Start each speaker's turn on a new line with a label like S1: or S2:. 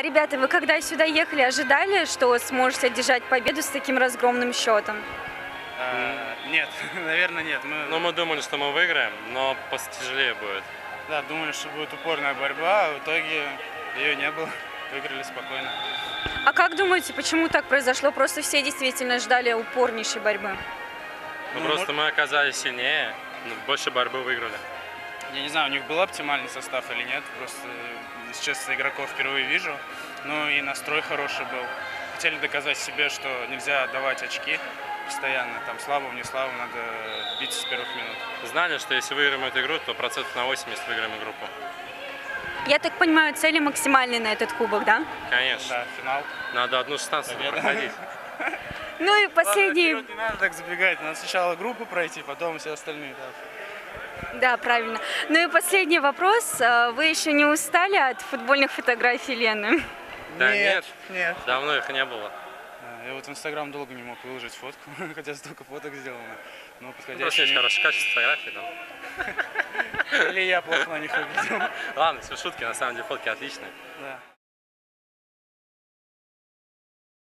S1: А, ребята, вы когда сюда ехали, ожидали, что сможете одержать победу с таким разгромным счетом?
S2: А, Нет, наверное, нет. Мы
S3: Ну, мы думали, что мы выиграем, но потяжелее будет.
S2: да, думали, что будет упорная борьба, а в итоге ее не было. Выиграли спокойно.
S1: А как думаете, почему так произошло? Просто все действительно ждали упорнейшей борьбы.
S3: Ну,
S2: Ну,
S3: просто мы оказались сильнее, больше борьбы выиграли.
S2: Я не знаю, у них был оптимальный состав или нет. Просто сейчас игроков впервые вижу. Ну и настрой хороший был. Хотели доказать себе, что нельзя давать очки постоянно. Там слабым, не слабым, надо биться с первых минут.
S3: Знали, что если выиграем эту игру, то процентов на 80 выиграем группу.
S1: Я так понимаю, цели максимальные на этот кубок, да?
S3: Конечно.
S2: Да, финал.
S3: Надо одну 16
S2: Победа.
S3: проходить.
S1: Ну и последний...
S2: не надо так забегать. Надо сначала группу пройти, потом все остальные этапы.
S1: Да, правильно. Ну и последний вопрос. А, Вы еще не устали от футбольных фотографий Лены?
S3: Да нет.
S2: Нет.
S3: Давно их не было.
S2: А, Я вот в Инстаграм долго не мог выложить фотку, хотя столько фоток сделано. Но
S3: Ну, Просто
S2: подходящие...
S3: есть хорошее качество фотографий. там.
S2: Или я плохо на них увидел.
S3: Ладно, все шутки, на самом деле фотки отличные.
S2: Да.